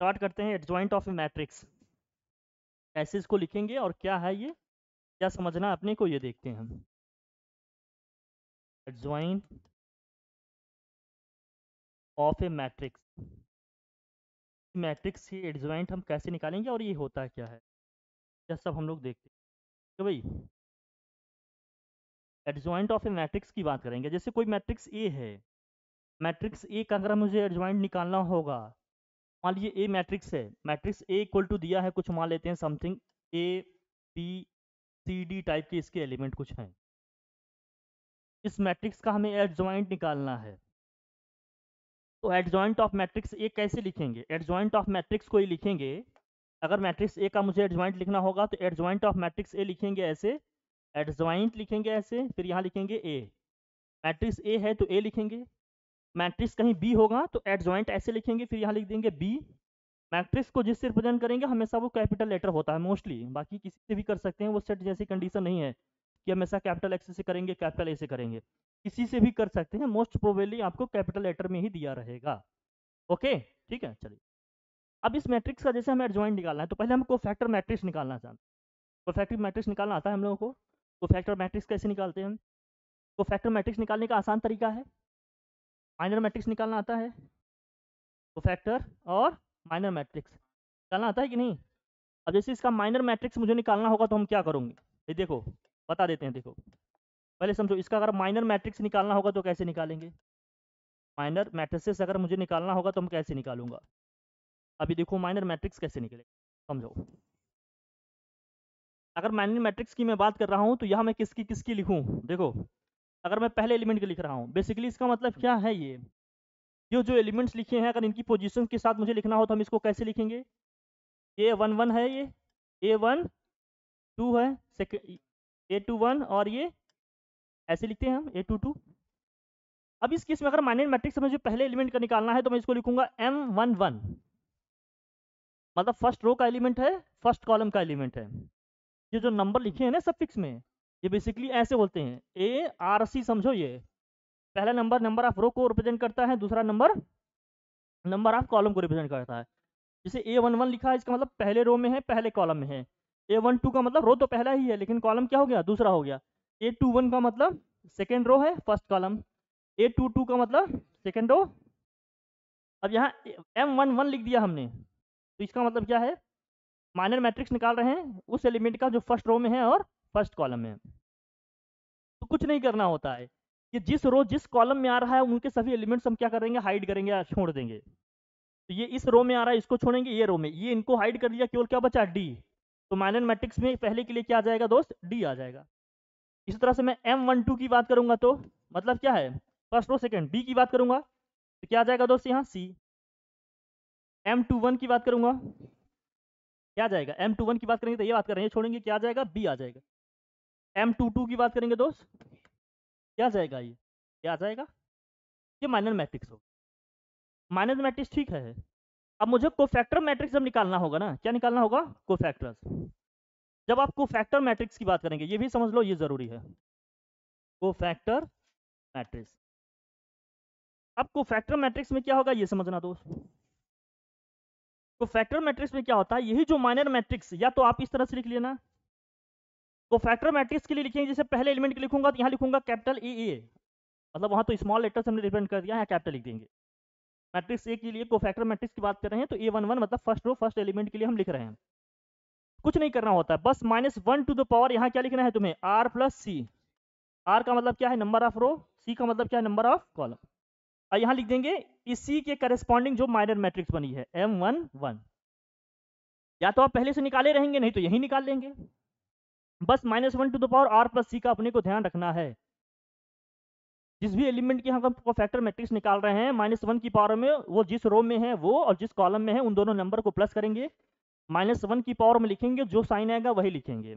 Start करते हैं adjoint of A matrix कैसे इसको लिखेंगे और क्या है ये? क्या समझना अपने को? ये देखते हैं हम। Adjoint of A matrix matrix की एडजॉइंट हम कैसे निकालेंगे और ये होता क्या है? यह सब हम लोग देखते हैं। तो भाई एडजॉइंट ऑफ़ ए मैट्रिक्स की बात करेंगे। जैसे कोई मैट्रिक्स ए है मैट्रिक्स ए का अगर मुझे एडजॉइंट निकालना होगा मान लीजिए ए मैट्रिक्स है। मैट्रिक्स ए इक्वल टू दिया है कुछ, मान लेते हैं something A B C D type के इसके एलिमेंट कुछ हैं। इस मैट्रिक्स का हमें एडजॉइंट निकालना है। तो एडजॉइंट ऑफ़ मैट्रिक्स ए कैसे लिखेंगे? एडजॉइंट ऑफ़ मैट्रिक्स को ही लिखेंगे। अगर मैट्रिक्स ए का मुझे एडजॉइंट लिखना होगा तो एडजॉइंट ऑफ़ मैट्रिक्स ए लिखेंगे ऐसे। एडजॉइंट लिखेंगे ऐसे, फिर यहाँ लिखेंगे ए मैट्रिक्स ए है तो ए लिखेंगे। मैट्रिक्स कहीं बी होगा तो एडजॉइंट ऐसे लिखेंगे, फिर यहाँ लिख देंगे बी मैट्रिक्स को जिससे रिप्रेजेंट करेंगे, हमेशा वो कैपिटल लेटर होता है, मोस्टली। बाकी किसी से भी कर सकते हैं, वो सेट जैसी कंडीशन नहीं है कि हमेशा कैपिटल एक्स से करेंगे, कैपिटल ए से करेंगे। किसी से भी कर सकते हैं, मोस्ट प्रोबेबली आपको कैपिटल लेटर में ही दिया रहेगा। ओके? ठीक है, चलिए। अब इस मैट्रिक्स का जैसे हमें एडजॉइंट निकालना है तो पहले हमको फैक्टर मैट्रिक्स निकालना चाहते हैं तो फैक्टर मैट्रिक्स निकालना आता है हम लोगों को तो फैक्टर मैट्रिक्स कैसे निकालते हैं हम? तो फैक्टर मैट्रिक्स निकालने का आसान तरीका है माइनर मैट्रिक्स निकालना आता है। तो फैक्टर और माइनर मैट्रिक्स निकालना आता है कि नहीं? अब जैसे इसका माइनर मैट्रिक्स मुझे निकालना होगा तो हम क्या करोगे? ये देखो, बता देते हैं, देखो। पहले समझो, इसका अगर माइनर मैट्रिक्स निकालना होगा तो कैसे निकालेंगे? माइनर मैट्रिक्स अगर मुझे निकालना होगा तो हम कैसे निकालूँगा? अभी देखो माइनर मैट्रिक्स कैसे निकले, समझो। अगर माइनर मैट्रिक्स की मैं बात कर रहा हूँ तो यहाँ मैं किसकी किसकी लिखूँ? देखो अगर मैं पहले एलिमेंट के लिख रहा हूँ बेसिकली इसका मतलब क्या है ये? ये जो एलिमेंट्स लिखे हैं, अगर इनकी पोजिशन के साथ मुझे लिखना हो तो हम इसको कैसे लिखेंगे? ए वन वन है ये ए वन टू है ए टू वन और ये, ऐसे लिखते हैं हम ए टू टू अब इस केस में अगर माइनर मैट्रिक्स मुझे पहले एलिमेंट का निकालना है तो मैं इसको लिखूँगा एम वन वन मतलब फ़र्स्ट रो का एलिमेंट है फ़र्स्ट कॉलम का एलिमेंट है। ये जो नंबर लिखे हैं ना सब फिक्स में ये बेसिकली ऐसे बोलते हैं। ए आर सी समझो ये। पहला नंबर नंबर ऑफ़ रो को रिप्रेजेंट करता है, दूसरा नंबर नंबर ऑफ़ कॉलम को रिप्रेजेंट करता है। जैसे ए वन वन लिखा है, इसका मतलब पहले रो में है, पहले कॉलम में है। ए वन टू का मतलब रो तो पहला ही है, लेकिन कॉलम क्या हो गया? दूसरा हो गया। ए टू वन का मतलब सेकेंड रो है first column A two two का मतलब सेकेंड रो अब यहाँ एम वन वन लिख दिया हमने। तो इसका मतलब क्या है? माइनर मैट्रिक्स निकाल रहे हैं, उस एलिमेंट का जो फ़र्स्ट रो में है और फ़र्स्ट कॉलम में। तो कुछ नहीं करना होता है कि जिस रो, जिस कॉलम में आ रहा है, उनके सभी एलिमेंट्स हम क्या करेंगे? हाइड करेंगे या छोड़ देंगे। तो ये इस रो में आ रहा है, इसको छोड़ेंगे ये रो में। ये इनको हाइड कर दिया, केवल क्या बचा? डी तो माइनर मैट्रिक्स में पहले के लिए क्या आ जाएगा दोस्त? डी आ जाएगा। इस तरह से मैं एम वन टू की बात करूँगा तो मतलब क्या है? फ़र्स्ट रो, सेकेंड बी की बात करूँगा तो क्या आ जाएगा दोस्त यहाँ? सी एम टू वन की बात करूँगा। क्या आ जाएगा? एम टू वन की बात करेंगे तो ये बात कर रहे हैं छोड़ेंगे, क्या आ जाएगा? बी आ जाएगा। एम टू टू की बात करेंगे दोस्त? क्या जाएगा ये? क्या आ जाएगा? ये माइनर मैट्रिक्स होगा। माइनर मैट्रिक्स ठीक है। अब मुझे कोफैक्टर मैट्रिक्स जब निकालना होगा ना, क्या निकालना होगा? कोफैक्टर्स जब आप कोफैक्टर मैट्रिक्स की बात करेंगे, ये भी समझ लो, ये ज़रूरी है। कोफैक्टर मैट्रिक्स अब कोफैक्टर मैट्रिक्स में क्या होगा, ये समझना दोस्त। तो फैक्टर मैट्रिक्स में क्या होता है, यही जो माइनर मैट्रिक्स या तो आप इस तरह से लिख लेना। तो फैक्टर मैट्रिक्स के लिए लिखेंगे, जैसे पहले एलिमेंट के लिखूँगा तो यहाँ लिखूँगा कैपिटल ए ए मतलब वहाँ तो स्मॉल लेटर से हमने रिप्रेजेंट कर दिया है कैपिटल लिख देंगे। मैट्रिक्स ए के लिए को फैक्टर मैट्रिक्स की बात कर रहे हैं तो ए वन वन मतलब फ़र्स्ट रो फ़र्स्ट एलिमेंट के लिए हम लिख रहे हैं। कुछ नहीं करना होता है, बस minus one to the power यहाँ क्या लिखना है तुम्हें? आर प्लस सी आर का मतलब क्या है? नंबर ऑफ़ रो सी का मतलब क्या है? नंबर ऑफ़ कॉलम और यहाँ लिख देंगे, इसी के करस्पॉन्डिंग जो माइनर मैट्रिक्स बनी है एम वन वन या तो आप पहले से निकाले रहेंगे, नहीं तो यही निकाल लेंगे। बस minus one to the power R plus C का अपने को ध्यान रखना है। जिस भी एलिमेंट की हम फैक्टर मैट्रिक्स निकाल रहे हैं, माइनस वन की पावर में वो जिस रो में है, वो और जिस कॉलम में है, उन दोनों नंबर को प्लस करेंगे। माइनस वन की पावर में लिखेंगे, जो साइन आएगा वही लिखेंगे।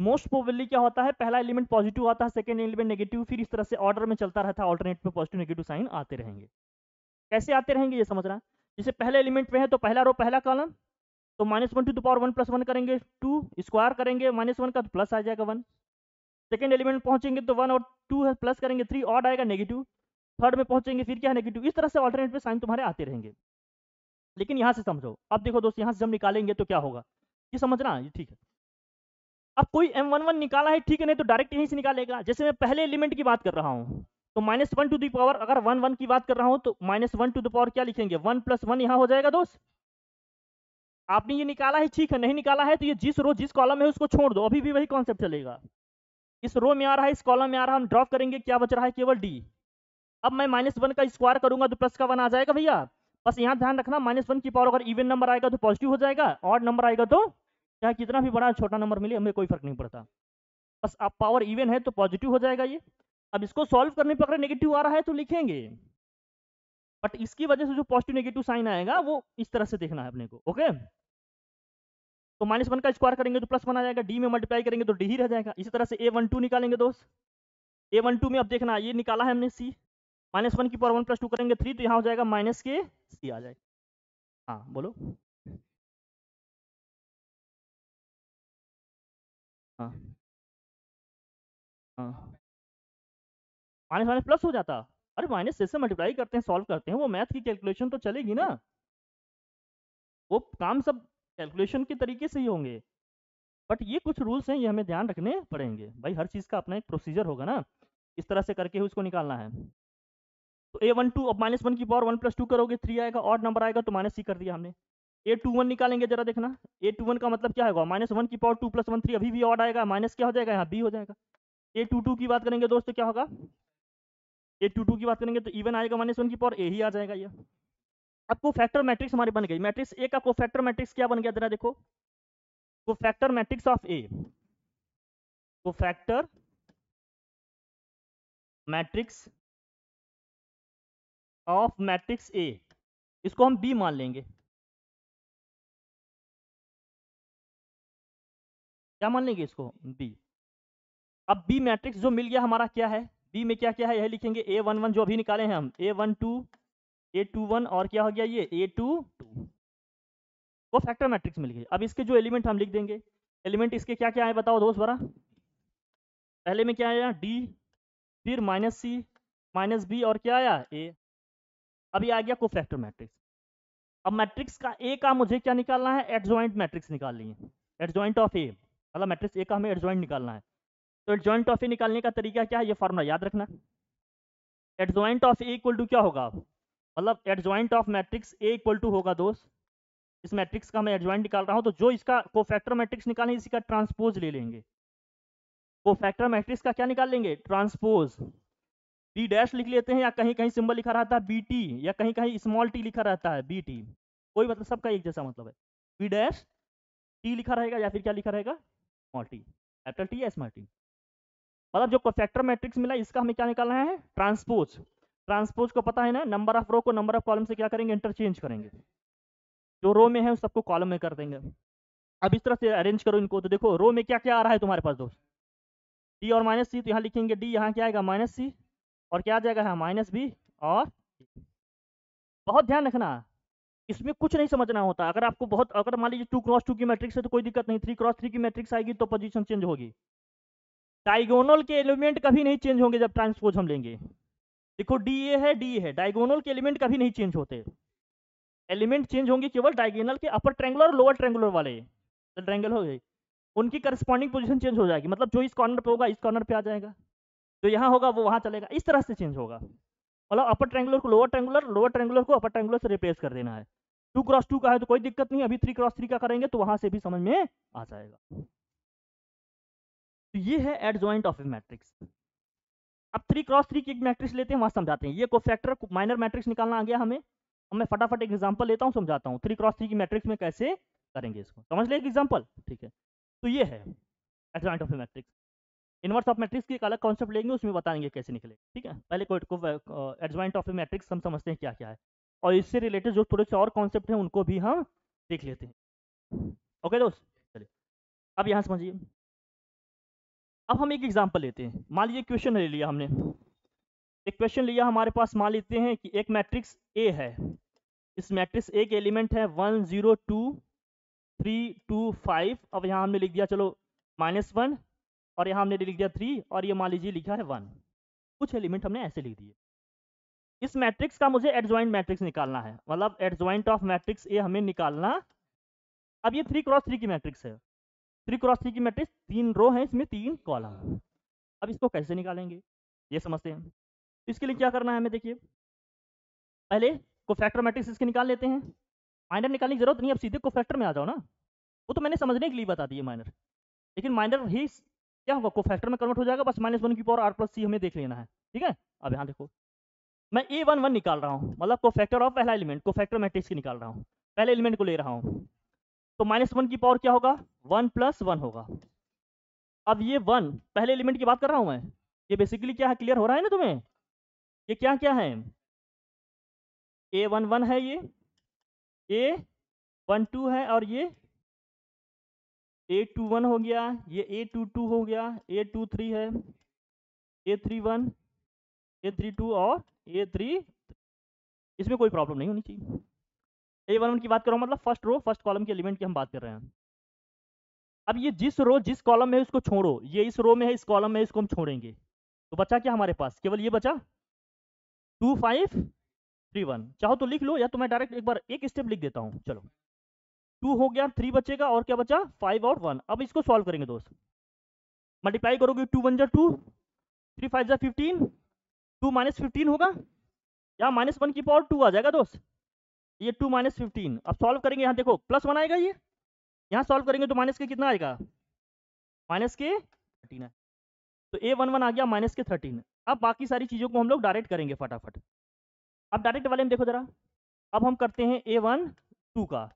मोस्ट प्रोबेबली क्या होता है, पहला एलिमेंट पॉजिटिव आता है, सेकेंड एलिमेंट नेगेटिव, फिर इस तरह से ऑर्डर में चलता रहता है, ऑल्टरनेट में पॉजिटिव, नेगेटिव साइन आते रहेंगे। कैसे आते रहेंगे ये समझना? जैसे पहले एलिमेंट में है तो पहला रो, पहला कॉलम तो minus one to the power one plus one करेंगे, टू स्क्वायर करेंगे, माइनस वन का तो प्लस आ जाएगा वन। सेकेंड एलिमेंट पहुँचेंगे तो वन और टू है, प्लस करेंगे, थ्री ऑड आएगा नेगेटिव। थर्ड में पहुँचेंगे, फिर क्या है नेगेटिव? इस तरह से ऑल्टरनेट में साइन तुम्हारे आते रहेंगे। लेकिन यहाँ से समझो, अब देखो दोस्त, यहाँ से जब निकालेंगे तो क्या होगा? ये समझना? ये ठीक है। अब कोई एम वन वन निकाला है, ठीक है, नहीं तो डायरेक्ट यहीं से निकालेगा। जैसे मैं पहले एलिमेंट की बात कर रहा हूँ तो minus one to the power अगर वन वन की बात कर रहा हूँ तो माइनस वन टू दावर क्या लिखेंगे? वन प्लस वन यहाँ हो जाएगा दोस्त। आपने ये निकाला है, ठीक है, नहीं निकाला है तो ये जिस रो, जिस कॉलम है, उसको छोड़ दो। अभी भी वही कॉन्सेप्ट चलेगा। इस रो में आ रहा है, इस कॉलम में आ रहा है, हम ड्रॉप करेंगे, क्या बच रहा है, केवल डी अब मैं माइनस वन का स्क्वायर करूँगा तो प्लस का वन आ जाएगा भैया। बस यहाँ ध्यान रखना माइनस वन की पावर अगर इवन नंबर आएगा तो पॉजिटिव हो जाएगा। और नंबर आएगा तो चाहे कितना भी बड़ा छोटा नंबर मिले, हमें कोई फ़र्क नहीं पड़ता। बस अब पावर इवन है तो पॉजिटिव हो जाएगा ये। अब इसको सॉल्व करने पर अगर नेगेटिव आ रहा है तो लिखेंगे। बट इसकी वजह से जो पॉजिटिव नेगेटिव साइन आएगा, वो इस तरह से देखना है अपने को ओके तो माइनस वन का स्क्वायर करेंगे तो प्लस वन आ जाएगा डी में मल्टीप्लाई करेंगे तो डी ही रह जाएगा। इसी तरह से ए वन टू निकालेंगे दोस्त। ए वन टू में अब देखना, ये निकाला है हमने सी माइनस वन की पावर वन प्लस टू करेंगे थ्री तो यहाँ हो जाएगा माइनस के सी आ जाएगा। हाँ बोलो। हाँ। हाँ। माइनस माइनस प्लस हो जाता। अरे माइनस से मल्टीप्लाई करते हैं सॉल्व करते हैं, वो मैथ की कैलकुलेशन तो चलेगी ना। वो काम सब कैलकुलेशन के तरीके से ही होंगे। बट ये कुछ रूल्स हैं, ये हमें ध्यान रखने पड़ेंगे। भाई हर चीज़ का अपना एक प्रोसीजर होगा ना, इस तरह से करके उसको निकालना है। तो ए वन टू अब माइनस वन की पावर वन प्लस टू करोगे थ्री आएगा और नंबर आएगा तो माइनस सी कर दिया हमने। ए टू वन निकालेंगे जरा देखना। ए टू वन का मतलब क्या होगा? माइनस वन की power two plus one three अभी भी और आएगा माइनस क्या हो जाएगा? यहाँ बी हो जाएगा। ए टू टू की बात करेंगे दोस्तों क्या होगा? ए टू टू की बात करेंगे तो इवन आएगा माइनस वन की पावर ए ही आ जाएगा ये। अब को फैक्टर मैट्रिक्स हमारी बन गई। मैट्रिक्स ए का को फैक्टर मैट्रिक्स क्या बन गया जरा देखो? को factor matrix of A cofactor matrix of matrix A इसको हम बी मान लेंगे। क्या मान लेंगे इसको? बी अब बी मैट्रिक्स जो मिल गया हमारा क्या है? बी में क्या क्या है, यह लिखेंगे ए वन वन जो अभी निकाले हैं हम। A one two A two one और क्या हो गया ये? ए टू टू वो फैक्टर मैट्रिक्स में गई अब इसके जो एलिमेंट हम लिख देंगे। एलिमेंट इसके क्या क्या है बताओ दोस्त बरा। पहले में क्या आया? डी फिर माइनस सी माइनस बी और क्या आया? ए अभी आ गया को फैक्टर मैट्रिक्स अब मैट्रिक्स का ए का मुझे क्या निकालना है? एडजॉइंट मैट्रिक्स निकालनी है। एडजॉइंट ऑफ़ ए मतलब मैट्रिक्स ए का हमें एडजॉइंट निकालना है। तो एडजॉइंट ऑफ़ ए निकालने का तरीका क्या है? ये फॉर्मूला याद रखना। Adjoint of A equal to क्या होगा? मतलब adjoint of matrix A equal to होगा दोस्त इस मैट्रिक्स का मैं एडजॉइंट निकाल रहा हूँ तो जो इसका कोफैक्टर मैट्रिक्स निकालें, इसी का ट्रांसपोज ले लेंगे। कोफैक्टर मैट्रिक्स का क्या निकाल लेंगे? ट्रांसपोज बी डैश लिख लेते हैं या कहीं कहीं सिंबल लिखा रहता है बी टी या कहीं कहीं स्मॉल टी लिखा रहता है बी टी कोई मतलब सबका एक जैसा मतलब है। बी डैश टी लिखा रहेगा या फिर क्या लिखा रहेगा? स्मॉल टी कैपिटल टी या स्मॉल टी मतलब जो कोफैक्टर मैट्रिक्स मिला, इसका हमें क्या निकालना है? ट्रांसपोज ट्रांसपोज को पता है ना? नंबर ऑफ़ रो को नंबर ऑफ़ कॉलम से क्या करेंगे? इंटरचेंज करेंगे। जो रो में है उस सबको कॉलम में कर देंगे। अब इस तरह से अरेंज करो इनको। तो देखो रो में क्या क्या आ रहा है तुम्हारे पास दोस्त? डी और माइनस सी तो यहाँ लिखेंगे। डी यहाँ क्या आएगा? माइनस सी और क्या आ जाएगा? यहाँ माइनस बी और बहुत ध्यान रखना। इसमें कुछ नहीं समझना होता। अगर आपको बहुत, अगर मान लीजिए टू क्रॉस टू की मैट्रिक्स है तो कोई दिक्कत नहीं। थ्री क्रॉस थ्री की मैट्रिक्स आएगी तो पोजीशन चेंज होगी। डायगोनल के एलिमेंट कभी नहीं चेंज होंगे जब ट्रांसपोज हम लेंगे। देखो डी ए है डी है। डायगोनल के एलिमेंट कभी नहीं चेंज होते। एलिमेंट चेंज होंगे केवल डायगोनल के अपर ट्रेंगुलर और लोअर ट्रेंगुलर वाले। ट्रैंगल हो गए उनकी करस्पॉन्डिंग पोजीशन चेंज हो जाएगी। मतलब जो इस कॉर्नर पे होगा, इस कॉर्नर पे आ जाएगा। जो यहाँ होगा, वो वहाँ चलेगा। इस तरह से चेंज होगा। मतलब अपर ट्रेंगुलर को लोअर ट्रेंगुलर लोअर ट्रेंगुलर को अपर ट्रेंगुलर से रिप्लेस कर देना है। टू क्रॉस टू का है तो कोई दिक्कत नहीं अभी थ्री क्रॉस थ्री का करेंगे तो वहाँ से भी समझ में आ जाएगा। तो ये है adjoint of A matrix. अब थ्री क्रॉस थ्री की एक मैट्रिक्स लेते हैं, वहाँ समझाते हैं। ये को फैक्टर माइनर मैट्रिक्स निकालना आ गया हमें। मैं फटाफट एक एग्जांपल लेता हूँ, समझाता हूँ। थ्री क्रॉस थ्री की मैट्रिक्स में कैसे करेंगे इसको। समझ ले एक एग्जांपल ठीक है। तो ये है adjoint of A matrix. Inverse of matrix की एक अलग कॉन्सेप्ट लेंगे, उसमें बताएँगे कैसे निकले। ठीक है? पहले को एडजॉइंट ऑफ़ ए मैट्रिक्स हम समझते हैं क्या क्या है। और इससे रिलेटेड जो थोड़े से और कॉन्सेप्ट हैं, उनको भी हम देख लेते हैं। ओके दोस्त? चलिए। अब यहाँ समझिए। अब हम एक एग्जांपल लेते हैं। मान लीजिए क्वेश्चन ले लिया हमने। एक क्वेश्चन लिया हमारे पास, मान लेते हैं कि एक मैट्रिक्स ए है। इस मैट्रिक्स ए के एलिमेंट है one zero two three two five अब यहाँ हमने लिख दिया, चलो माइनस वन और यहाँ हमने लिख दिया थ्री और ये मान लीजिए लिखा है वन कुछ एलिमेंट हमने ऐसे लिख दिए। इस मैट्रिक्स का मुझे एडजॉइंट मैट्रिक्स निकालना है। मतलब एडजॉइंट ऑफ़ मैट्रिक्स ए हमें निकालना। अब ये थ्री क्रॉस थ्री की मैट्रिक्स है। थ्री क्रॉस थ्री की मैट्रिक्स तीन रो है, इसमें तीन कॉलम अब इसको कैसे निकालेंगे? ये समझते हैं। तो इसके लिए क्या करना है हमें, देखिए। पहले को फैक्टर मैट्रिक्स इसके निकाल लेते हैं। माइनर निकालने की ज़रूरत नहीं अब सीधे को फैक्टर में आ जाओ ना। वो तो मैंने समझने के लिए बता दिए माइनर लेकिन माइनर ही क्या होगा? को फैक्टर में कन्वर्ट हो जाएगा, बस माइनस वन की पावर आर प्लस सी हमें देख लेना है। ठीक है? अब यहाँ देखो। मैं ए वन वन निकाल रहा हूँ मतलब को फैक्टर ऑफ़ पहला एलिमेंट को फैक्टर मैट्रिक्स की निकाल रहा हूँ। पहले एलिमेंट को ले रहा हूँ। तो माइनस वन की पावर क्या होगा? वन प्लस वन होगा। अब ये वन पहले एलिमेंट की बात कर रहा हूँ मैं। ये बेसिकली क्या है? क्लियर हो रहा है ना तुम्हें? ये क्या क्या है? ए वन वन है ये। ए वन टू है और ये ए टू वन हो गया। ये ए टू टू हो गया। ए टू थ्री है। A three one A three two और ए थ्री इसमें कोई प्रॉब्लम नहीं होनी चाहिए। ए वन वन की बात करो मतलब फ़र्स्ट रो फ़र्स्ट कॉलम के एलिमेंट की हम बात कर रहे हैं। अब ये जिस रो जिस कॉलम में उसको छोड़ो, ये इस रो में है, इस कॉलम में इसको हम छोड़ेंगे। तो बचा क्या हमारे पास? केवल ये बचा? टू फाइव थ्री वन चाहो तो लिख लो या तो मैं डायरेक्ट एक बार एक स्टेप लिख देता हूँ। चलो। टू हो गया थ्री बचेगा और क्या बचा? फाइव और वन अब इसको सॉल्व करेंगे दोस्त। मल्टीप्लाई करोगे टू वन जा टू थ्री फाइव जा फिफ्टीन टू माइनस फिफ्टीन होगा? या माइनस वन की पावर टू आ जाएगा दोस्त? ये टू माइनस फिफ्टीन अब सॉल्व करेंगे, यहाँ देखो प्लस वन आएगा ये। यहाँ सॉल्व करेंगे तो माइनस के कितना आएगा? माइनस के थर्टीन है। तो ए वन वन आ गया माइनस के थर्टीन अब बाकी सारी चीज़ों को हम लोग डायरेक्ट करेंगे फटाफट। अब डायरेक्ट वाले में देखो जरा। अब हम करते हैं ए वन टू का।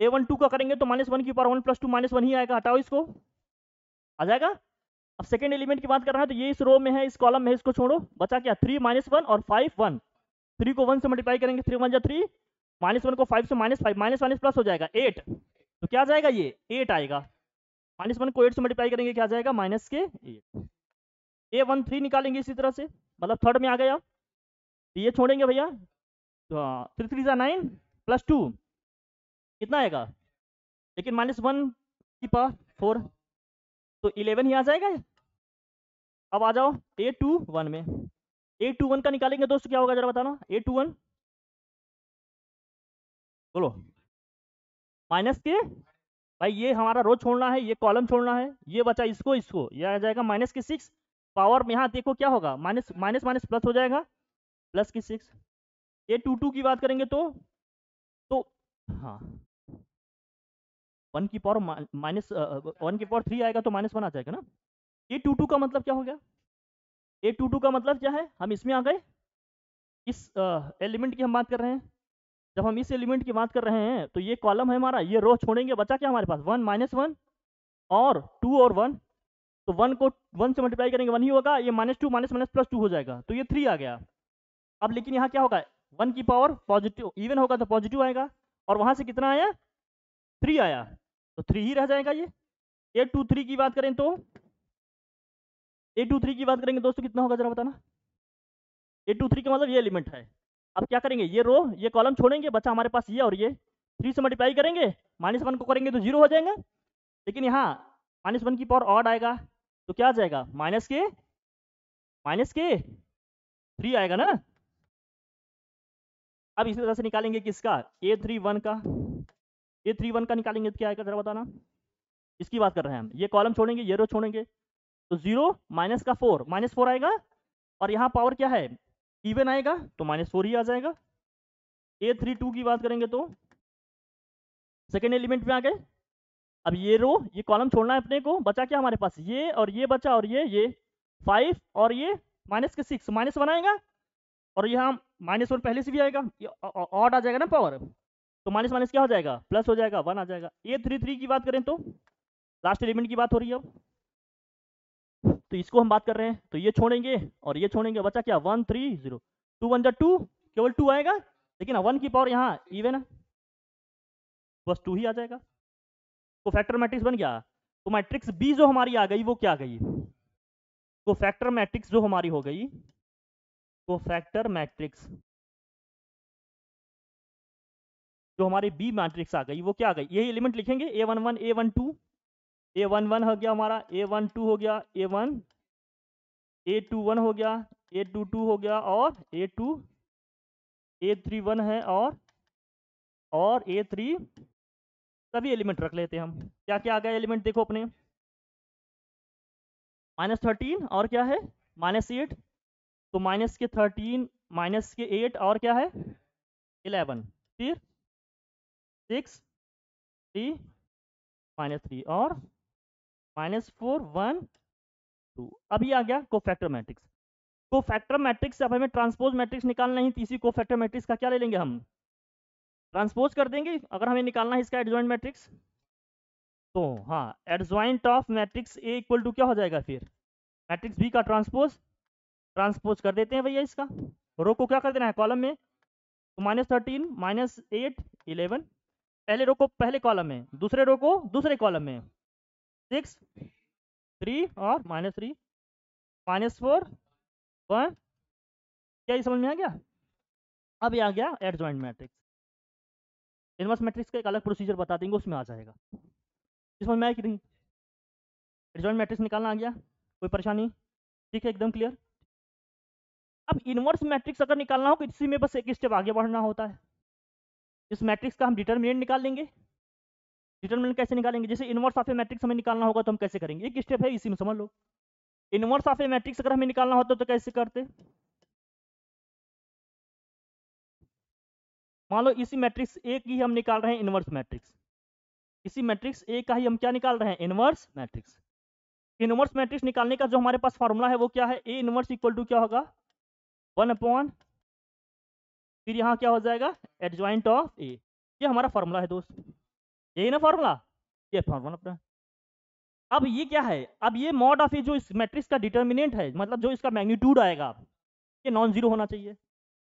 ए वन टू का करेंगे तो माइनस वन की power one plus two minus one ही आएगा। हटाओ इसको। आ जाएगा? अब सेकेंड एलिमेंट की बात कर रहा है तो ये इस रो में है, इस कॉलम में इसको छोड़ो। बचा क्या? थ्री माइनस वन और फाइव वन थ्री को वन से मल्टीप्लाई करेंगे थ्री वन या थ्री माइनस वन को फाइव से minus five, minus minus plus हो जाएगा, एट। तो क्या जाएगा ये? एट आएगा। माइनस वन को एट से मल्टीप्लाई करेंगे, क्या जाएगा? माइनस के एट। ए वन थ्री निकालेंगे इसी तरह से मतलब थर्ड में आ गया। तो ये छोड़ेंगे भैया। तो थ्री थ्री ज़ा नाइन, प्लस टू, कितना आएगा? लेकिन माइनस वन की पावर फोर। तो इलेवन ही आ जाएगा अब आ जाओ, ए टू वन में। ए टू वन का निकालेंगे दोस्तों, क्या होगा जरा बताना? A two one. बोलो। माइनस के? भाई ये हमारा रो छोड़ना है ये कॉलम छोड़ना है ये बचा इसको इसको ये आ जाएगा माइनस के सिक्स। पावर में यहाँ देखो क्या होगा माइनस माइनस माइनस प्लस हो जाएगा प्लस की सिक्स। ए टू टू की बात करेंगे तो तो हाँ। वन की पावर माइनस वन की पावर थ्री आएगा तो माइनस वन आ जाएगा ना। ए टू टू का मतलब क्या हो गया? ए टू टू का मतलब क्या है? हम इसमें आ गए। इस एलिमेंट की हम बात कर रहे हैं। जब हम इस एलिमेंट की बात कर रहे हैं तो ये कॉलम है हमारा, ये रो छोड़ेंगे, बचा क्या हमारे पास? वन माइनस वन और टू और वन तो वन को वन से मल्टीप्लाई करेंगे वन ही होगा, ये minus two minus minus plus two हो जाएगा तो ये थ्री आ गया। अब लेकिन यहाँ क्या होगा? वन की पावर पॉजिटिव इवन होगा तो पॉजिटिव आएगा, और वहाँ से कितना आया? थ्री आया तो थ्री ही रह जाएगा ये। ए टू थ्री की बात करें तो ए टू थ्री की बात करेंगे, दोस्तों, कितना होगा जरा बताना? ए टू थ्री का मतलब ये एलिमेंट है। अब क्या करेंगे? ये रो ये कॉलम छोड़ेंगे बच्चा हमारे पास ये और ये। थ्री से मल्टीप्लाई करेंगे माइनस वन को करेंगे तो ज़ीरो हो जाएगा। लेकिन यहाँ माइनस वन की पावर ऑड आएगा तो क्या आ जाएगा? माइनस के माइनस के थ्री आएगा ना? अब इसी तरह से निकालेंगे किसका? ए थ्री वन का। ए थ्री वन का निकालेंगे तो क्या आएगा? जरा बताना। इसकी बात कर रहे हैं हम। ये कॉलम छोड़ेंगे, ये रो छोड़ेंगे। तो ज़ीरो माइनस का फोर माइनस फोर आएगा। और यहाँ पावर क्या है? इवन आएगा तो माइनस फोर ही आ जाएगा। ए थ्री टू की बात करेंगे तो सेकेंड एलिमेंट में आ गए। अब ये रो ये कॉलम छोड़ना है अपने को, बचा क्या हमारे पास? ये और ये बचा और ये ये फाइव और ये माइनस के सिक्स माइनस वन आएगा। और यहाँ माइनस वन पहले से भी आएगा ऑड आ जाएगा ना पावर तो माइनस माइनस क्या हो जाएगा? प्लस हो जाएगा वन आ जाएगा। ए थ्री थ्री की बात करें तो लास्ट एलिमेंट की बात हो रही है अब। तो इसको हम बात कर रहे हैं तो ये छोड़ेंगे, और ये छोड़ेंगे, बचा क्या? One three zero two one जा टू केवल टू आएगा, लेकिन वन की पावर यहाँ इवन है। बस टू ही आ जाएगा। तो फैक्टर मैट्रिक्स बन गया। तो मैट्रिक्स बी जो हमारी आ गई, वो क्या गई? तो फैक्टर मैट्रिक्स जो हमारी हो गई तो फैक्टर मैट्रिक्स जो हमारी बी मैट्रिक्स आ गई, वो क्या आ गई? यही एलिमेंट लिखेंगे A one one A one two A one one हो गया हमारा ए वन टू हो गया A one A two one हो गया ए टू टू हो गया और A two A three one है और और ए थ्री सभी एलिमेंट रख लेते हैं हम। क्या क्या आ गया एलिमेंट देखो अपने। माइनस थर्टीन और क्या है? माइनस एट तो माइनस के थर्टीन माइनस के एट और क्या है? इलेवन फिर सिक्स थ्री माइनस थ्री और माइनस फोर, वन, टू। अभी आ गया कोफैक्टर मैट्रिक्स कोफैक्टर मैट्रिक्स अब हमें ट्रांसपोज मैट्रिक्स निकालना ही, तीसरी कोफैक्टर मैट्रिक्स का क्या ले लेंगे हम? ट्रांसपोज कर देंगे, अगर हमें निकालना है इसका एडजॉइंट मैट्रिक्स तो हाँ adjoint of matrix A equal to क्या हो जाएगा फिर? मैट्रिक्स बी का ट्रांसपोज ट्रांसपोज कर देते हैं भैया इसका। रो को क्या कर देना है कॉलम में? तो minus thirteen minus eight eleven पहले रो को पहले कॉलम में, दूसरे रो को दूसरे कॉलम में। सिक्स, थ्री और minus three. Minus four, one. क्या ये समझ में आ गया? अब ये आ गया एडजॉइंट मैट्रिक्स इनवर्स मैट्रिक्स का एक अलग प्रोसीजर बता देंगे, उसमें आ जाएगा। समझ में आया कि नहीं? एडजॉइंट मैट्रिक्स निकालना आ गया, कोई परेशानी? ठीक है, एकदम क्लियर अब इनवर्स मैट्रिक्स अगर निकालना हो तो इसी में बस एक स्टेप आगे बढ़ना होता है। इस मैट्रिक्स का हम डिटर्मिनेंट निकाल लेंगे। डिटर्मिनेंट कैसे निकालेंगे? जैसे इनवर्स ऑफ़ ए मैट्रिक्स हमें निकालना होगा तो हम कैसे करेंगे? एक स्टेप है, इसी में समझ लो। इनवर्स ऑफ़ ए मैट्रिक्स अगर हमें निकालना होता तो कैसे करते? मान लो इसी मैट्रिक्स ए की हम निकाल रहे हैं इनवर्स मैट्रिक्स इसी मैट्रिक्स ए का ही हम क्या निकाल रहे हैं? इनवर्स मैट्रिक्स इनवर्स मैट्रिक्स निकालने का जो हमारे पास फॉर्मूला है वो क्या है? ए इनवर्स इक्वल टू क्या होगा? वन अपॉन फिर यहाँ क्या हो जाएगा? एडजॉइंट ऑफ़ ए ये हमारा फॉर्मूला है दोस्त। यही ना फॉर्मूला ये फॉर्मूला अपना। अब ये क्या है? अब ये मॉड ऑफ़ ए जो इस मैट्रिक्स का डिटर्मिनेंट है मतलब जो इसका मैग्नीट्यूड आएगा, ये नॉन ज़ीरो होना चाहिए।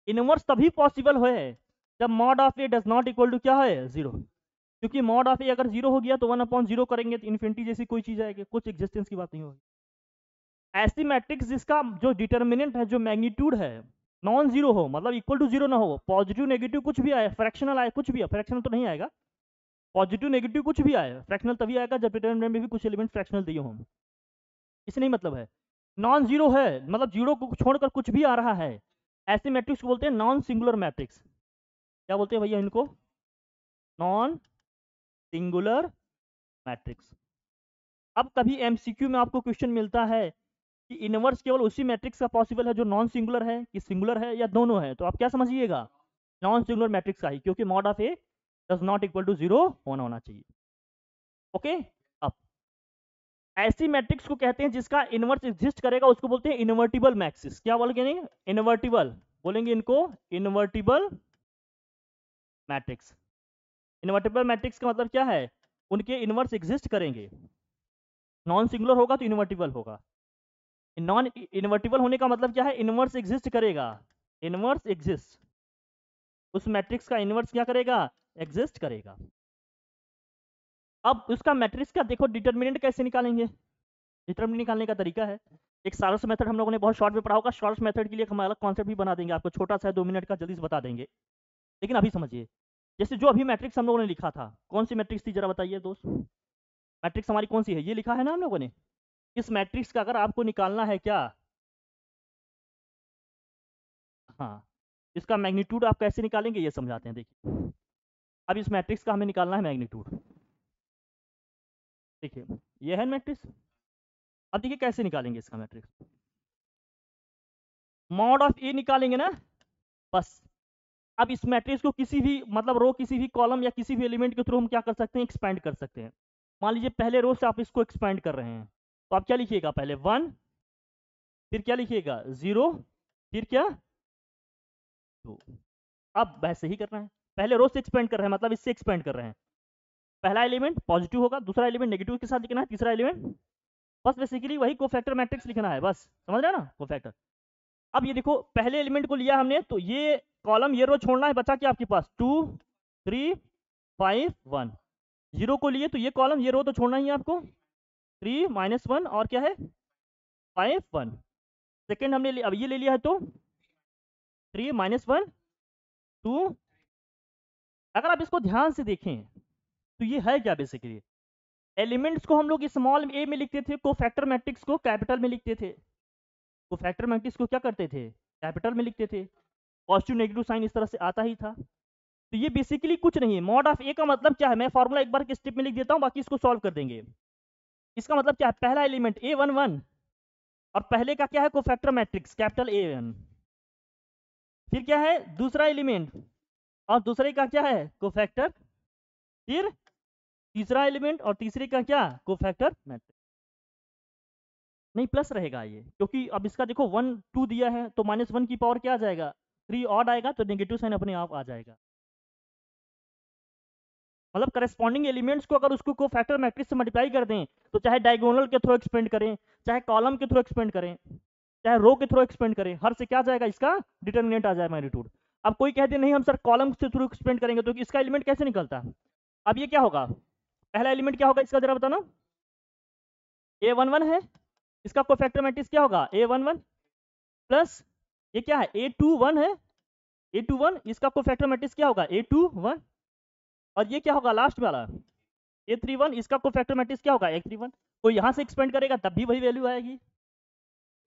इनवर्स तभी पॉसिबल हो है जब mod of A does not equal to क्या है? ज़ीरो क्योंकि मॉड ऑफ़ ए अगर ज़ीरो हो गया तो वन अपॉन ज़ीरो करेंगे तो इन्फिनिटी जैसी कोई चीज़ आएगी, कुछ एग्जिस्टेंस की बात नहीं होगी। ऐसी मैट्रिक्स जिसका जो डिटर्मिनेंट है, जो मैग्नीट्यूड है नॉन ज़ीरो हो मतलब इक्वल टू ज़ीरो ना हो पॉजिटिव नेगेटिव कुछ भी आए फ्रैक्शनल आए, कुछ भी फ्रैक्शनल तो नहीं आएगा। पॉजिटिव, नेगेटिव कुछ भी आए फ्रैक्शनल तभी आएगा जब डिटर्मिनेंट में भी कुछ एलिमेंट फ्रैक्शनल दिए हों। इसे नहीं मतलब है। नॉन ज़ीरो है मतलब ज़ीरो को छोड़कर कुछ भी आ रहा है। ऐसे मैट्रिक्स को बोलते हैं नॉन सिंगुलर मैट्रिक्स क्या बोलते हैं भैया इनको? नॉन सिंगुलर मैट्रिक्स अब कभी एमसीक्यू में आपको क्वेश्चन मिलता है कि इनवर्स केवल उसी मैट्रिक्स का पॉसिबल है जो नॉन सिंगुलर है, कि सिंगुलर है या दोनों है तो आप क्या समझिएगा? नॉन सिंगुलर मैट्रिक्स का ही, क्योंकि mod of A does not equal to zero होना होना चाहिए। ओके अब, ऐसी मैट्रिक्स को कहते हैं जिसका इनवर्स एग्जिस्ट करेगा, उसको बोलते हैं इनवर्टिबल मैक्सिस क्या बोलेंगे इनवर्टिबल बोलेंगे इनको इनवर्टिबल मैट्रिक्स इन्वर्टिबल मैट्रिक्स का मतलब क्या है? उनके इनवर्स एग्जिस्ट करेंगे। नॉन सिंगुलर होगा तो इन्वर्टिबल होगा। नॉन इन्वर्टिबल होने का मतलब क्या है? इनवर्स एग्जिस्ट करेगा। इनवर्स एग्जिस्ट उस मैट्रिक्स का इनवर्स क्या करेगा? एग्जिस्ट करेगा। अब उसका मैट्रिक्स का देखो, डिटर्मिनेंट कैसे निकालेंगे? डिटर्मिनेंट निकालने का तरीका है, एक सारस मेथड हम लोगों ने बहुत शॉर्ट में पढ़ा होगा शॉर्ट मेथड के लिए हम अलग कॉन्सेप्ट भी बना देंगे, आपको छोटा सा दो मिनट का, जल्दी से बता देंगे। लेकिन अभी समझिए, जैसे जो अभी मैट्रिक्स हम लोगों ने लिखा था, कौन सी मैट्रिक्स थी, जरा बताइए दोस्त। मैट्रिक्स हमारी कौन सी है, ये लिखा है ना हम लोगों ने? इस मैट्रिक्स का अगर आपको निकालना है क्या? हाँ इसका मैग्नीट्यूड आप कैसे निकालेंगे, ये समझाते हैं, देखिए। अब इस मैट्रिक्स का हमें निकालना है मैग्नीट्यूड देखिए, ये है मैट्रिक्स अब देखिए कैसे निकालेंगे इसका मैट्रिक्स मॉड ऑफ़ ए निकालेंगे ना? बस। अब इस मैट्रिक्स को किसी भी मतलब रो किसी भी कॉलम या किसी भी एलिमेंट के थ्रू हम क्या कर सकते हैं? एक्सपेंड कर सकते हैं। मान लीजिए पहले रो से आप इसको एक्सपेंड कर रहे हैं। तो आप क्या लिखिएगा पहले? वन फिर क्या लिखिएगा? ज़ीरो फिर क्या? टू अब वैसे ही करना है। पहले रो से एक्सपेंड कर रहे हैं मतलब इससे एक्सपेंड कर रहे हैं। पहला एलिमेंट पॉजिटिव होगा, दूसरा एलिमेंट नेगेटिव के साथ लिखना है, तीसरा एलिमेंट बस बेसिकली वही कोफैक्टर मैट्रिक्स लिखना है, बस। समझ रहे ना? कोफैक्टर अब ये देखो, पहले एलिमेंट को लिया हमने तो ये कॉलम ये रो छोड़ना है, बचा क्या आपके पास? Two three five one zero को लिए तो ये कॉलम ये रो तो छोड़ना ही है आपको। थ्री माइनस वन और क्या है? फाइव वन सेकेंड हमने अब ये ले लिया है तो? थ्री माइनस वन टू अगर आप इसको ध्यान से देखें तो ये है क्या बेसिकली एलिमेंट्स को हम लोग स्मॉल ए में लिखते थे को फैक्टर मैट्रिक्स को कैपिटल में लिखते थे। को फैक्टर मैट्रिक्स को क्या करते थे? कैपिटल में लिखते थे। पॉजिटिव नेगेटिव साइन इस तरह से आता ही था। तो ये बेसिकली कुछ नहीं है। मॉड ऑफ़ ए का मतलब क्या है? मैं फॉर्मूला एक बार के स्टेप में लिख देता हूँ, बाकी इसको सॉल्व कर देंगे। इसका मतलब क्या है? पहला एलिमेंट ए वन वन और पहले का क्या है? Cofactor matrix capital A one फिर क्या है? दूसरा एलिमेंट और दूसरे का क्या है? कोफैक्टर फिर तीसरा एलिमेंट और तीसरे का क्या? कोफैक्टर मैट्रिक्स नहीं प्लस रहेगा ये, क्योंकि अब इसका देखो वन टू दिया है तो माइनस वन की पावर क्या आ जाएगा? थ्री ऑड आएगा तो नेगेटिव साइन अपने आप आ जाएगा। मतलब करस्पॉन्डिंग एलिमेंट्स को अगर उसको को फैक्टर मैट्रिक्स से मल्टीप्लाई कर दें तो चाहे डायगोनल के थ्रू एक्सपेंड करें, चाहे कॉलम के थ्रू एक्सपेंड करें, चाहे रो के थ्रू एक्सपेंड करें, हर से क्या जाएगा इसका? डिटर्मिनेंट आ जाए मैग्नीट्यूड अब कोई कहते नहीं, हम सर कॉलम के थ्रू एक्सपेंड करेंगे तो इसका एलिमेंट कैसे निकलता? अब ये क्या होगा? पहला एलिमेंट क्या होगा इसका, जरा बताना। ए वन वन है। इसका को फैक्टर मैट्रिक्स क्या होगा? ए वन वन प्लस ये क्या है? ए टू वन है। ए टू वन इसका को फैक्टर मैट्रिक्स क्या होगा? ए टू वन और ये क्या होगा? लास्ट वाला। ए थ्री वन इसका को फैक्टर मैट्रिक्स क्या होगा? ए थ्री वन कोई यहाँ से एक्सपेंड करेगा, तब भी वही वैल्यू आएगी।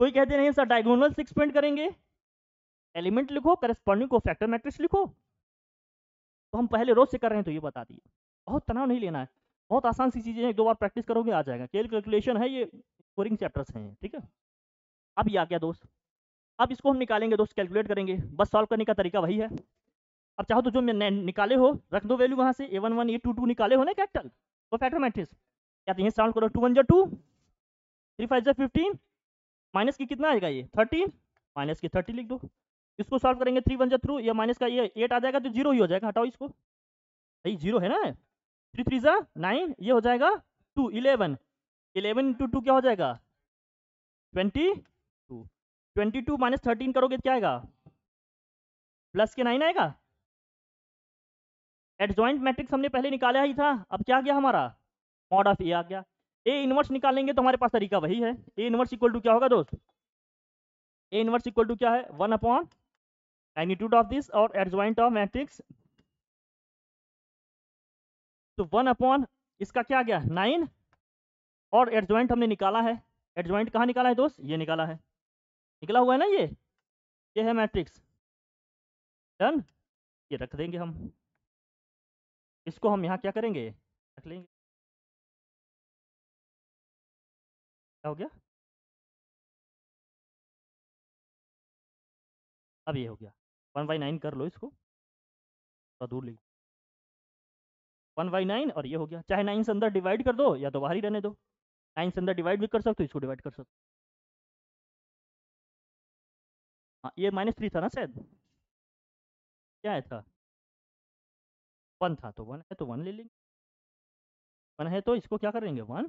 कोई कहते नहीं सर डायगोनल से एक्सपेंड करेंगे। एलिमेंट लिखो करस्पॉन्डिंग को फैक्टर मैट्रिक्स लिखो। तो हम पहले रोज से कर रहे हैं तो ये बता दिए। बहुत तनाव नहीं लेना है। बहुत आसान सी चीज़ें एक दो बार प्रैक्टिस करोगे, आ जाएगा। केल कैलकुलेशन है, ये स्कोरिंग चैप्टर्स हैं, ठीक है? अब ये आ गया दोस्त। अब इसको हम निकालेंगे दोस्त कैलकुलेट करेंगे। बस सॉल्व करने का तरीका वही है। अब चाहो तो जो मैं निकाले हो, रख दो वैल्यू वहाँ से A one one A two two निकाले हो ना कैपिटल वो फैक्टर मैट्रिक्स या तो ये सॉल्व करो टू वन जो टू थ्री फाइव जो फिफ्टीन माइनस की कितना आएगा ये? थर्टीन माइनस की थर्टी लिख दो। इसको सॉल्व करेंगे थ्री वन जो थ्रू या माइनस का ये एट आ जाएगा तो ज़ीरो ही हो जाएगा। हटाओ इसको। भाई ज़ीरो है ना? थ्री थ्री ज़ा नाइन ये हो जाएगा two eleven eleven into two क्या हो जाएगा? Twenty two twenty two minus thirteen करोगे क्या आएगा? प्लस के नाइन आएगा। एडजॉइंट मैट्रिक्स हमने पहले निकाला ही था, अब क्या गया हमारा? मॉड ऑफ़ ए आ गया। ए इनवर्स निकालेंगे तो हमारे पास तरीका वही है। ए इनवर्स इक्वल टू क्या होगा दोस्त? ए इनवर्स इक्वल टू क्या है? One upon magnitude of this और एडजॉइंट ऑफ़ मैट्रिक्स तो वन अपॉन इसका क्या गया? नाइन और एडजॉइंट हमने निकाला है। एडजॉइंट कहाँ निकाला है दोस्त? ये निकाला है। निकला हुआ है ना ये? ये है मैट्रिक्स डन ये रख देंगे हम। इसको हम यहाँ क्या करेंगे? रख लेंगे। क्या हो गया? अब ये हो गया। वन बाई नाइन कर लो इसको। तो दूर ले। वन बाई नाइन और ये हो गया। चाहे नाइन से अंदर डिवाइड कर दो या तो बाहर ही रहने दो। नाइन से अंदर डिवाइड भी कर सकते हो, इसको डिवाइड कर सकते हाँ। ये माइनस थ्री था ना शायद? क्या है था? वन था तो वन है तो वन ले लेंगे। वन है तो इसको क्या करेंगे वन।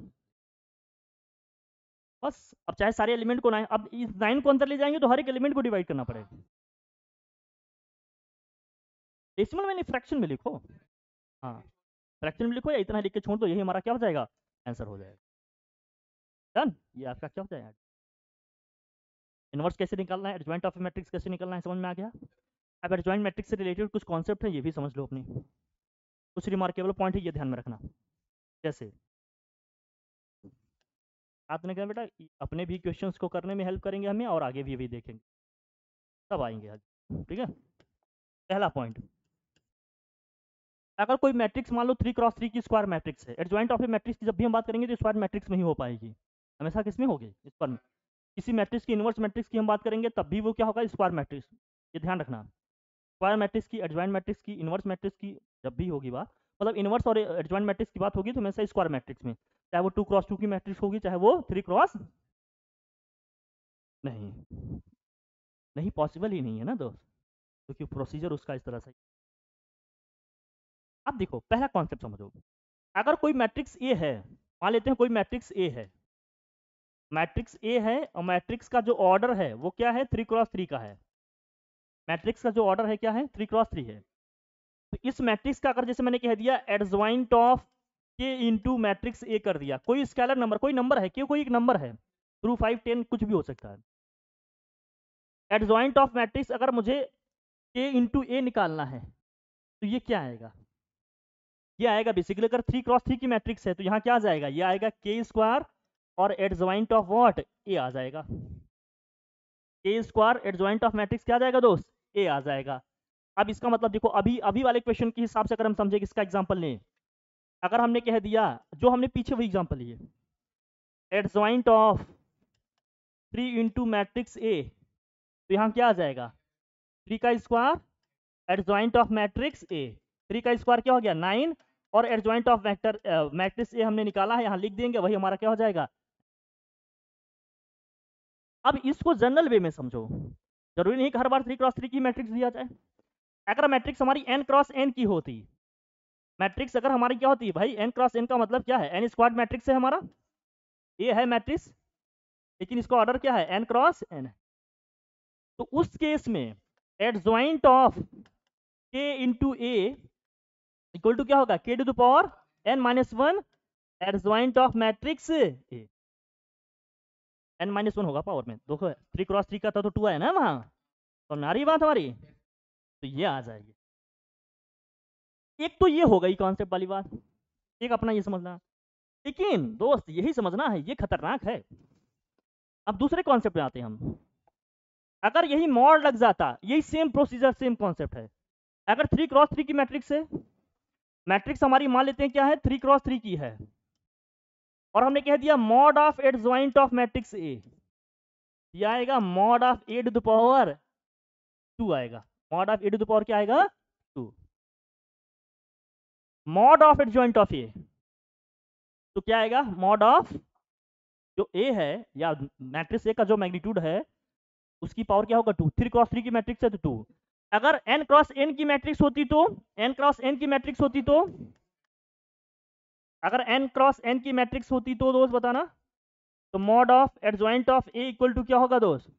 बस, अब चाहे सारे एलिमेंट को नाइन, अब इस नाइन को अंदर ले जाएँगे तो हर एक एलिमेंट को डिवाइड करना पड़ेगा। डेसिमल मैंने फ्रैक्शन में लिखो। हाँ फ्रैक्शन में लिखो या इतना लिख के छोड़ दो, यही हमारा क्या हो जाएगा? आंसर हो जाएगा। डन ये आपका क्या हो जाएगा? इनवर्स कैसे निकालना है? एडजॉइंट ऑफ़ मैट्रिक्स कैसे निकालना है? समझ में आ गया? अब एडजॉइंट मैट्रिक्स से रिलेटेड कुछ कॉन्सेप्ट है, ये भी समझ लो अपनी। कुछ रिमार्केबल पॉइंट है, ये ध्यान में रखना। जैसे, आपने कहा बेटा अपने भी क्वेश्चंस को करने में हेल्प करेंगे हमें और आगे भी भी देखेंगे। तब आएँगे आज ठीक है? पहला पॉइंट अगर कोई मैट्रिक्स मान लो थ्री क्रॉस थ्री की स्क्वायर मैट्रिक्स है एडजॉइंट ऑफ़ ए मैट्रिक्स की जब भी हम बात करेंगे तो स्क्वायर मैट्रिक्स में ही हो पाएगी। हमेशा किसमें होगी? इस पर किसी मैट्रिक्स की इनवर्स मैट्रिक्स की हम बात करेंगे, तब भी वो क्या होगा? स्क्वायर मैट्रिक्स ये ध्यान रखना। स्क्वायर मैट्रिक्स की एडजॉइंट मैट्रिक्स की इनवर्स मैट्रिक्स की जब भी होगी बात मतलब इनवर्स और एडजॉइंट मैट्रिक्स की बात होगी तो हमेशा स्क्वायर मैट्रिक्स में। चाहे वो टू क्रॉस टू की मैट्रिक्स होगी, चाहे वो थ्री क्रॉस नहीं। नहीं पॉसिबल ही नहीं है ना दोस्त। क्योंकि प्रोसीजर उसका इस तरह से अब देखो, पहला कॉन्सेप्ट समझो। अगर कोई मैट्रिक्स ए है, मान लेते हैं कोई मैट्रिक्स ए है। मैट्रिक्स ए है और मैट्रिक्स का जो ऑर्डर है, वो क्या है? थ्री क्रॉस थ्री का है। मैट्रिक्स का जो ऑर्डर है क्या है? थ्री क्रॉस थ्री है। तो इस मैट्रिक्स का अगर जैसे मैंने कह दिया adjoint of K into matrix A कर दिया, कोई स्केलर नंबर कोई नंबर है? क्यों कोई एक नंबर है। थ्रू फाइव टेन कुछ भी हो सकता है। एडजॉइंट ऑफ़ मैट्रिक्स अगर मुझे के इंटू ए निकालना है तो ये क्या आएगा? ये आएगा बेसिकली अगर थ्री क्रॉस थ्री की मैट्रिक्स है तो यहाँ क्या आ जाएगा? ये आएगा के स्क्वायर और एडजॉइंट ऑफ़ वॉट ए आ जाएगा। के स्क्वायर एडजॉइंट ऑफ़ मैट्रिक्स क्या आ जाएगा दोस्त? ए आ जाएगा। अब इसका मतलब देखो, अभी अभी वाले क्वेश्चन के हिसाब से अगर हम समझे इसका एग्ज़ाम्पल लें, अगर हमने कह दिया, जो हमने पीछे वही एग्ज़ाम्पल लिए adjoint of three into matrix A तो यहाँ क्या आ जाएगा? थ्री का square adjoint of matrix A three का स्क्वायर क्या हो गया? नाइन। और adjoint of vector matrix A हमने निकाला है, यहाँ लिख देंगे, वही हमारा क्या हो जाएगा? अब इसको जनरल वे में समझो। ज़रूरी नहीं कि हर बार थ्री क्रॉस थ्री की मैट्रिक्स दिया जाए। अगर मैट्रिक्स हमारी एन क्रॉस एन की होती मैट्रिक्स अगर हमारी क्या होती? भाई एन क्रॉस एन का मतलब क्या है? एन स्क्वाड मैट्रिक्स है हमारा। ये है मैट्रिक्स लेकिन इसका ऑर्डर क्या है? एन क्रॉस एन तो उस केस में adjoint of K into A equal to क्या होगा? K to the power N minus one adjoint of matrix N minus one होगा पावर में। देखो थ्री क्रॉस थ्री का था तो टू है ना वहाँ। तो नारी बात हमारी? तो ये आ जाएगी। एक तो ये हो गई कॉन्सेप्ट वाली बात। एक अपना ये समझना। लेकिन दोस्त, यही समझना है, ये खतरनाक है। अब दूसरे कॉन्सेप्ट आते हैं हम। अगर यही मॉड लग जाता, यही सेम प्रोसीजर सेम कॉन्सेप्ट है। अगर थ्री क्रॉस थ्री की मैट्रिक्स है मैट्रिक्स हमारी मान लेते हैं क्या है? थ्री क्रॉस थ्री की है। और हमने कह दिया, mod of adjoint of matrix A. यह आएगा, mod of A the power two आएगा। Mod of A the power क्या आएगा? Two. Mod of adjoint of A. तो क्या आएगा? मॉड ऑफ़ जो ए है, या मैट्रिक्स ए का जो मैग्नीट्यूड है, उसकी पावर क्या होगा? टू। थ्री क्रॉस थ्री की मैट्रिक्स है तो टू। अगर एन क्रॉस एन की मैट्रिक्स होती तो एन क्रॉस एन की मैट्रिक्स होती तो? अगर एन क्रॉस एन की मैट्रिक्स होती तो दोस्त बताना? तो mod of adjoint of A equal to क्या होगा दोस्त?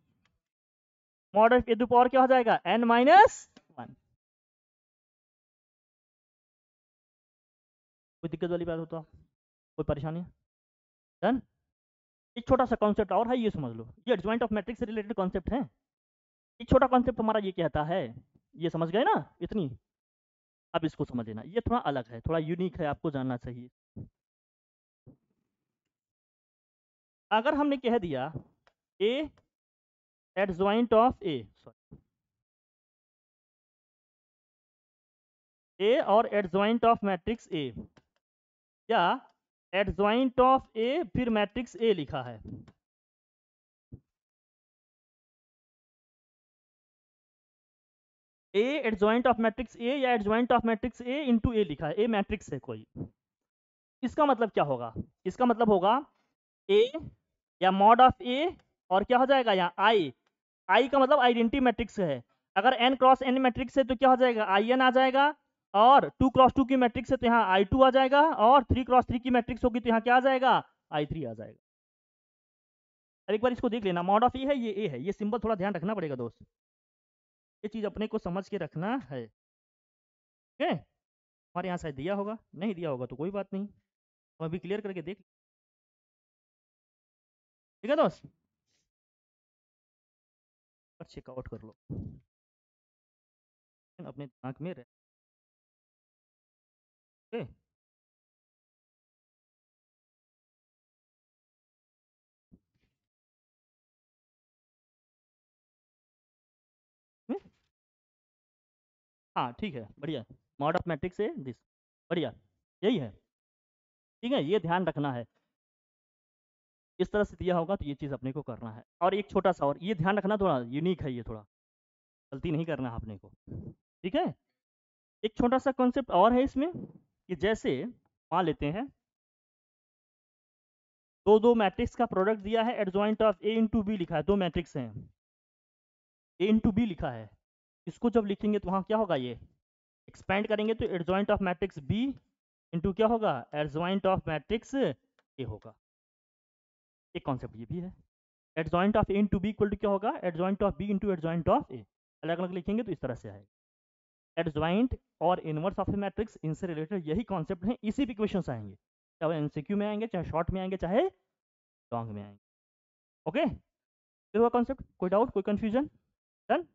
Mod of A two power क्या हो जाएगा? एन माइनस वन कोई दिक्कत वाली बात होता कोई परेशानी? डन एक छोटा सा कॉन्सेप्ट और है, ये समझ लो। ये एडजॉइंट ऑफ़ मैट्रिक्स से रिलेटेड कॉन्सेप्ट है। एक छोटा कॉन्सेप्ट हमारा ये कहता है, ये समझ गए ना? इतनी। अब इसको समझ लेना। ये थोड़ा अलग है, थोड़ा यूनिक है, आपको जानना चाहिए। अगर हमने कह दिया A adjoint of A sorry A और adjoint of matrix A या एट ज्वाइंट ऑफ़ ए फिर मैट्रिक्स ए लिखा है। A adjoint of matrix A या adjoint of matrix A into A लिखा है। ए मैट्रिक्स है कोई। इसका मतलब क्या होगा? इसका मतलब होगा ए या मॉड ऑफ़ ए और क्या हो जाएगा यहाँ? आई आई का मतलब आइडेंटिटी मैट्रिक्स है। अगर एन क्रॉस एन मैट्रिक्स है तो क्या हो जाएगा? आई एन आ जाएगा और टू क्रॉस टू की मैट्रिक्स है तो यहाँ आई टू आ जाएगा और थ्री क्रॉस थ्री की मैट्रिक्स होगी तो यहाँ क्या आ जाएगा? आई थ्री आ जाएगा। एक बार इसको देख लेना। मॉड ऑफ़ ए है, ये ए है। ये सिंबल थोड़ा ध्यान रखना पड़ेगा दोस्त। ये चीज़ अपने को समझ के रखना है। ठीक है? हमारे यहाँ शायद दिया होगा, नहीं दिया होगा तो कोई बात नहीं। हम अभी क्लियर करके देख ठीक है दोस्त? चेकआउट कर लो। अपने दिमाग में रहे ओके हाँ ठीक है, बढ़िया। मॉड ऑफ़ मैट्रिक्स है दिस। बढ़िया, यही है। ठीक है, ये ध्यान रखना है। इस तरह से दिया होगा तो ये चीज़ अपने को करना है। और एक छोटा सा और, ये ध्यान रखना थोड़ा यूनिक है ये थोड़ा। गलती नहीं करना है अपने को। ठीक है? एक छोटा सा कॉन्सेप्ट और है इसमें कि जैसे मान लेते हैं दो दो मैट्रिक्स का प्रोडक्ट दिया है, adjoint of A into B लिखा है, दो मैट्रिक्स हैं। ए इंटू बी लिखा है। इसको जब लिखेंगे तो वहाँ क्या होगा ये? एक्सपेंड करेंगे तो adjoint of matrix B into क्या होगा? एडजॉइंट ऑफ़ मैट्रिक्स ए होगा। एक कॉन्सेप्ट ये भी है। Adjoint of A into B equal to क्या होगा? Adjoint of B into adjoint of A अलग अलग लिखेंगे तो इस तरह से आएगा। एडजॉइंट और इनवर्स ऑफ़ ए मैट्रिक्स इनसे रिलेटेड यही कॉन्सेप्ट है, इसी भी क्वेश्चन आएँगे। चाहे एमसीक्यू में आएँगे, चाहे शॉर्ट में आएँगे, चाहे लॉन्ग में आएँगे। ओके फिर हुआ कॉन्सेप्ट कोई डाउट कोई कंफ्यूजन डन